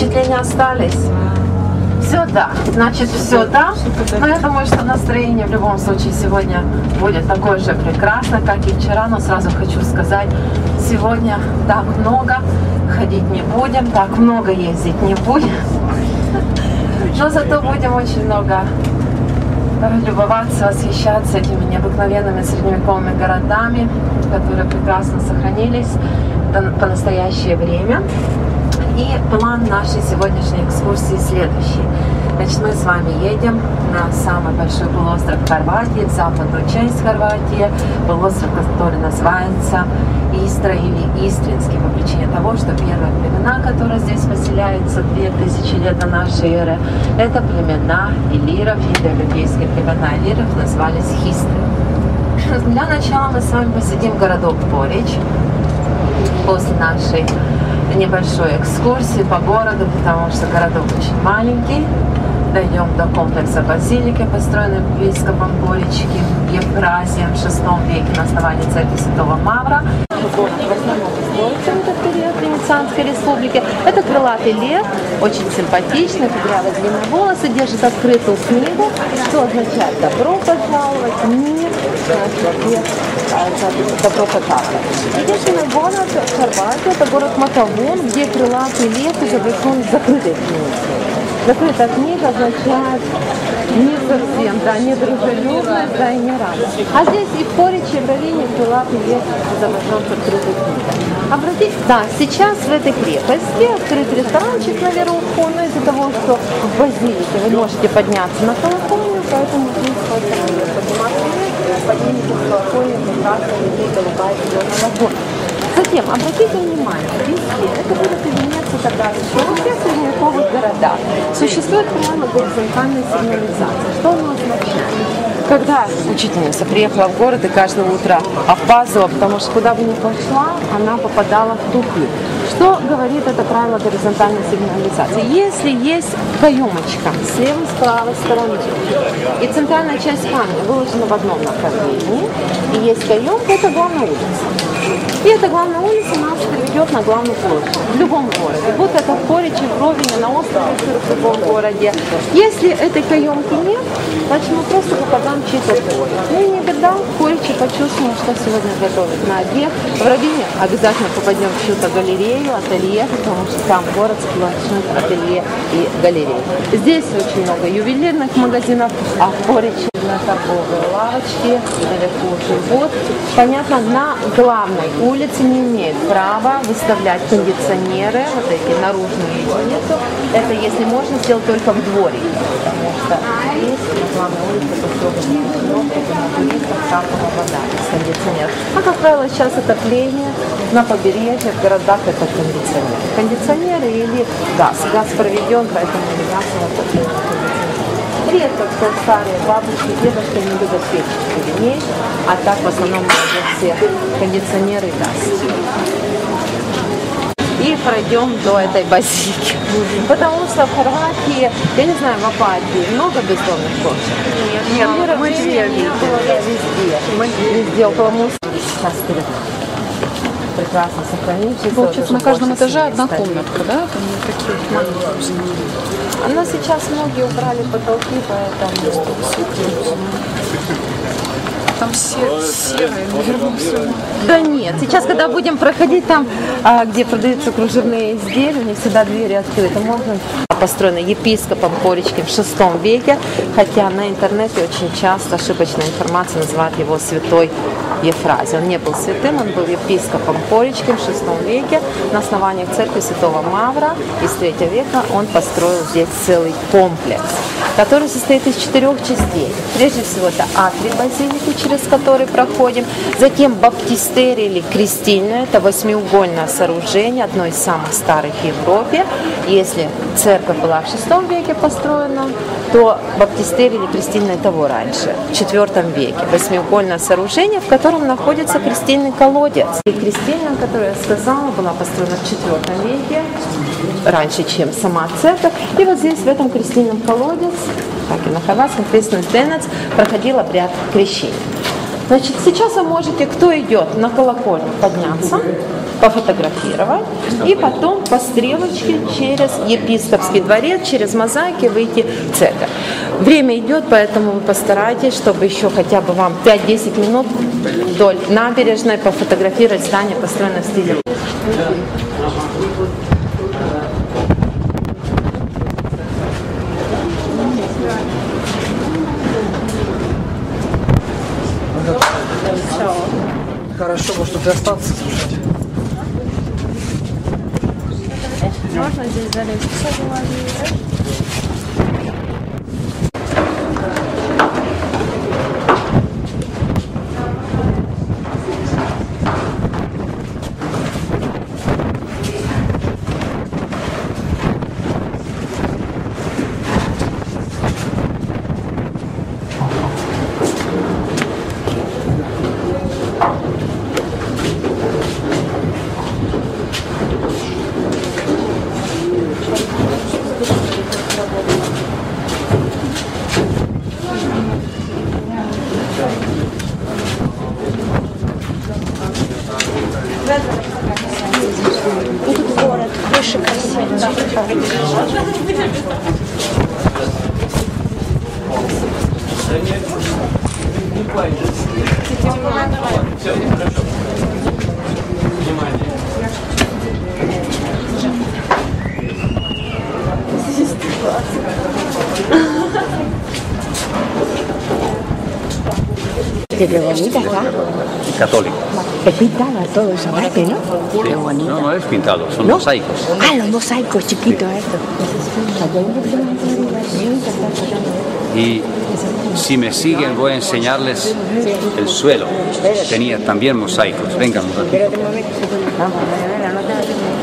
Впечатления остались? Все да. Значит, все да. Но я думаю, что настроение в любом случае сегодня будет такое же прекрасное, как и вчера. Но сразу хочу сказать, сегодня так много ходить не будем, так много ездить не будем. Но зато будем очень много любоваться, восхищаться этими необыкновенными средневековыми городами, которые прекрасно сохранились по настоящее время. И план нашей сегодняшней экскурсии следующий. Значит, мы с вами едем на самый большой полуостров Хорватии, в западную часть Хорватии, полуостров, который называется Истра или Истринский по причине того, что первые племена, которые здесь поселяются 2000 лет до нашей эры, это племена Илиров, индоевропейские племена Илиров назывались Хистры. Для начала мы с вами посетим городок Порич после нашей небольшой экскурсии по городу, потому что городок очень маленький. Дойдем до комплекса базилики, построенной епископом Борички Евразием в VI веке на основании церкви Святого Мавра. Венецианской республики. Это крылатый лев, очень симпатичный, кудрявые длинные волосы, держит открытую книгу, что означает «добро пожаловать», «мир», значит, добро пожаловать. Единственный город Хорватии – это город Матавон, где крылатый лев изображен в закрытой книге. Закрытая книга означает не совсем, да, не дружелюбность, да, и не радость. А здесь и в Пориче, и в Равине крылатый век изображен с открытой книгой. Обратите, да, сейчас в этой крепости открыт ресторанчик наверху, но из-за того, что в базилике вы можете подняться на колокольню, поэтому здесь зеленая лагуна. Затем, обратите внимание, везде, это будет и Венеция, тогда еще во всех средневековых городах, существует правило горизонтальной сигнализации. Что оно означает? Когда учительница приехала в город и каждое утро опаздывала, потому что куда бы ни пошла, она попадала в тупик. Что говорит это правило горизонтальной сигнализации? Если есть каемочка слева и с правой стороны, и центральная часть камня выложена в одном направлении, и есть каемка, это главная улица. И эта главная улица нас приведет на главную площадь в любом городе. Ровине, на острове в любом городе. Если этой каемки нет, значит мы просто попадаем город. Ну и в Пориче почувствуем, что сегодня готовят на обед. В Ровине обязательно попадем в чью-то галерею, ателье, потому что там город сплошных ателье и галерей. Здесь очень много ювелирных магазинов, а в Пориче на торговые лавочки, наверху живут. Понятно, на главной улице не имеют права выставлять кондиционеры, вот эти наружную единицу. Это если можно сделать только в дворике, потому что здесь на главной улице поселок туристов капала вода из кондиционеров. А как правило сейчас отопление на побережье, в городах это кондиционер. Кондиционеры или газ. Газ проведен, поэтому массово отопление редко кто старые бабушки, дедушки не любят печь иметь, а так в основном уже все кондиционеры газ. И пройдем до этой базилики. Потому что в Хорватии, я не знаю, в Апатии много бездомных кошек? Нет, нет, мы. Везде. Везде около мусора. Сейчас перед прекрасно сохранившийся. Получается, на каждом этаже одна комнатка, да? Там такие маленькие. Но сейчас многие убрали потолки, поэтому... Там серое, все. Да нет, сейчас, когда будем проходить там, а, где продаются кружевные изделия, не всегда двери открыты. Можно построена епископом Поречкин в VI веке, хотя на интернете очень часто ошибочная информация называет его святой Ефразий. Он не был святым, он был епископом Поречкин в VI веке. На основании церкви святого Мавра из III века он построил здесь целый комплекс, который состоит из четырех частей. Прежде всего это атрий базилики, через который проходим. Затем баптистерий или крестильное, это восьмиугольное сооружение, одно из самых старых в Европе. Если церковь была в VI веке построена, то баптистерий или крестильное того раньше, в IV веке. Восьмиугольное сооружение, в котором находится крестильный колодец. И крестильная, которую я сказала, была построена в IV веке, раньше, чем сама церковь. И вот здесь, в этом крестильном колодец, так и на хорватском, крестный денец, проходил обряд крещения. Значит, сейчас вы можете, кто идет на колокольню, подняться пофотографировать и потом по стрелочке через епископский дворец, через мозаики выйти в церковь. Время идет, поэтому вы постарайтесь, чтобы еще хотя бы вам 5-10 минут вдоль набережной пофотографировать здание, построенное в стиле. Хорошо, может тут остаться слушать. Можно здесь залезть? Qué bonita acá. católico. Es pintada todo esa parte, ¿no? Qué bonito. No, no es pintado, son ¿No? mosaicos. Ah, los mosaicos chiquitos estos. Y si me siguen voy a enseñarles el suelo. Tenía también mosaicos. Vengan un ratito.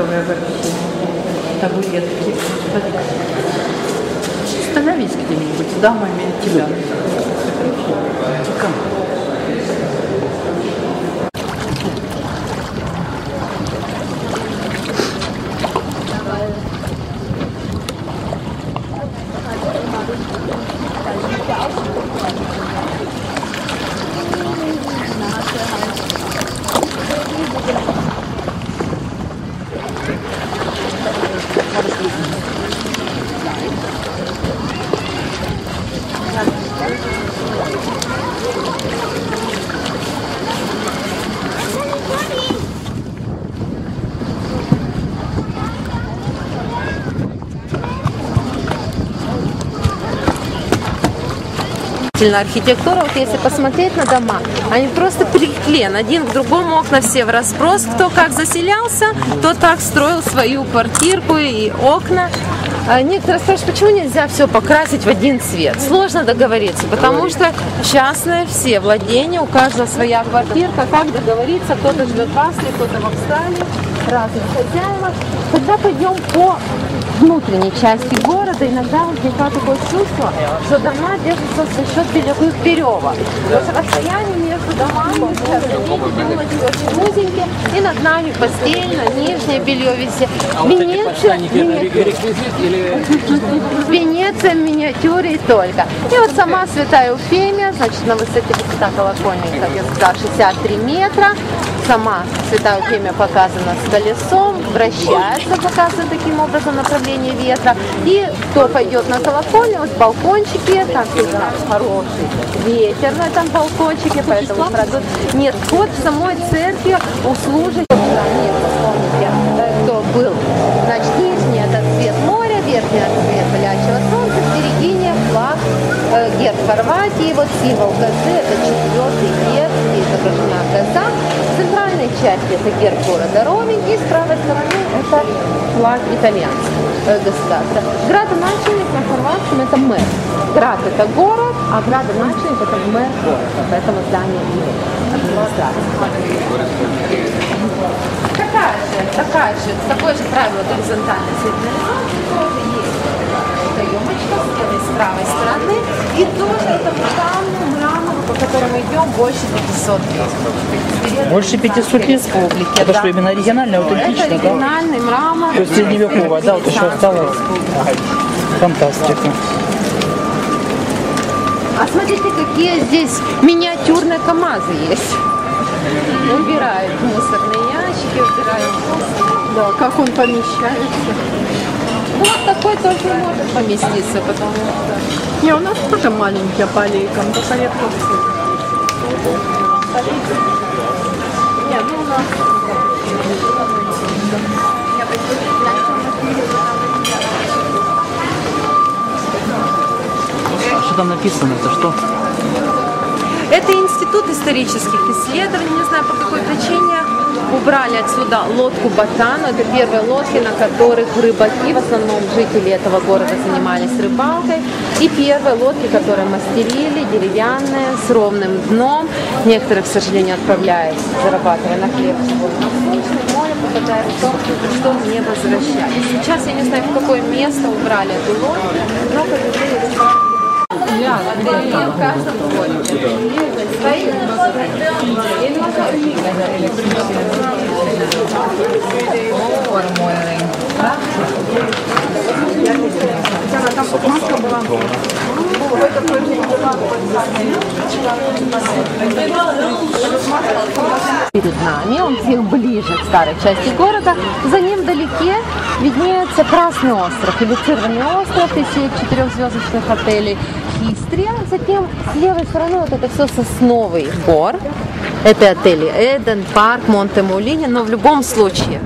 Пластиковые вообще табуретки. Становись где-нибудь с дамами тебя. Сильная архитектура, вот если посмотреть на дома, они просто приклеен один к другому, окна все в разброс. Кто как заселялся, то так строил свою квартирку и окна. А Некоторые спрашивают, почему нельзя все покрасить в один цвет? Сложно договориться, потому что частные все владения, у каждого своя квартирка. Как договориться, кто-то живет в Австрии, кто-то в Австралии, разных хозяевах. Когда пойдем по внутренней части города, иногда возникает такое чувство, что дома держатся за счет белевых веревок. Потому что расстояние между домами сейчас очень узенькие, и над нами постельно, нижнее белье висит. Венеция, мини- Венеция в миниатюре и только. И вот сама Святая Уфемия, значит, на высоте высота колокольни, как я сказала, 63 метра. Сама Святая Уфемия показана с колесом, вращается, показано таким образом направление ветра. И кто пойдет на колокольню, вот балкончики, там всегда хороший ветер на этом балкончике, поэтому сразу нет, вход в самой церкви услужит. Нет, вспомните, э, кто был. Значит, нижний это цвет моря, верхний это цвет палящего солнца, в середине флаг, э, герб Хорватии, вот символ газы, это четвертый герб, где изображена газа. В центральной части это герб города Ромень, и с правой стороны это флаг итальянского э, государства. Градоначальник на хорватском это мэр. Град это город, а градоначальник это мэр города, поэтому здание имеет администрации. Такая же, такая же, такое же правило горизонтальной сигнализации тоже есть. Каемочка с левой, с правой стороны. И тоже это брутальный мрамор, по которому идем больше 500 лет. Больше 500 лет? Республики, Это да. что, именно оригинально, Это аутентично, да? оригинальный мрамор. То есть средневековая, да, вот еще осталось. Фантастика. А смотрите, какие здесь миниатюрные КАМАЗы есть. Убирают мусорные ящики, убирают. Да, как он помещается. Вот такой тоже может поместиться, потому что... Не, у нас тоже маленькие по аллейкам, только редко. Нет, ну у нас... А что там написано? Это что? Это институт исторических исследований. Не знаю, по какой причине убрали отсюда лодку Батану. Это первые лодки, на которых рыбаки, в основном жители этого города, занимались рыбалкой. И первые лодки, которые мастерили, деревянные, с ровным дном. Некоторых, к сожалению, отправляют, зарабатывая на хлеб море в том, что не возвращались. Сейчас я не знаю, в какое место убрали эту лодку, но как в каждом перед нами, он всех ближе к старой части города. За ним вдалеке виднеется Красный остров или Цирванный остров из четырехзвездочных отелей Хистрия. Затем с левой стороны вот это все сосновый бор. Это отели Эден, парк, Монте-Мулини, но в любом случае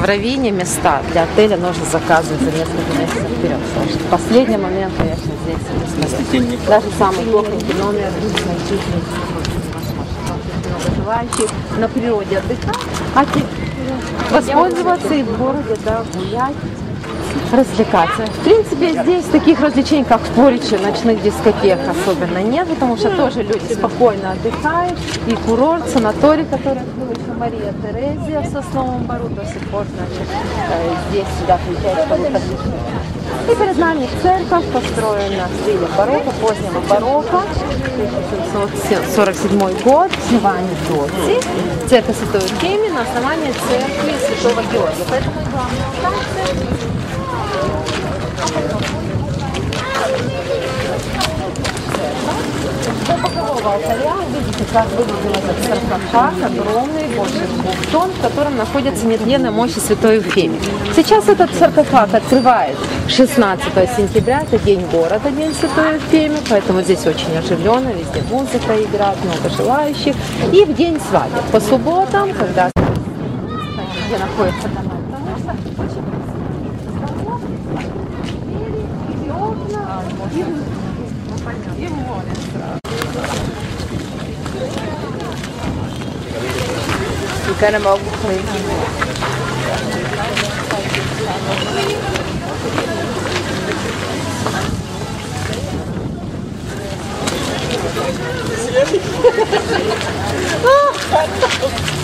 в Равине места для отеля нужно заказывать за несколько месяцев вперед. Потому последний момент, конечно, здесь не Даже самый плохонький номер найти желающих на природе отдыхать, а воспользоваться и в городе, да, гулять, развлекаться. В принципе, здесь таких развлечений, как в Пориче, ночных дискотек особенно нет, потому что тоже люди спокойно отдыхают. И курорт, санаторий, который открыл еще Мария Терезия в Сосновом Бару, до сих пор, значит, э, здесь сюда отдохнуть. И перед нами церковь, построена в стиле барокко, позднего барокко, 1747 год, Иване Доти, церковь Святой Ефимии на основании церкви Святого Георгия. Поэтому главная станция алтаря видите, как выглядел этот саркофаг, огромный, больше двух тонн, в котором находится нетленная мощь Святой Ефимии. Сейчас этот саркофаг открывает 16 сентября, это день города, день Святой Ефимии, поэтому здесь очень оживленно, везде музыка играет, много желающих. И в день свадьбы, по субботам, когда где находится и окна, и-. kan hem ook glimmen. Oh,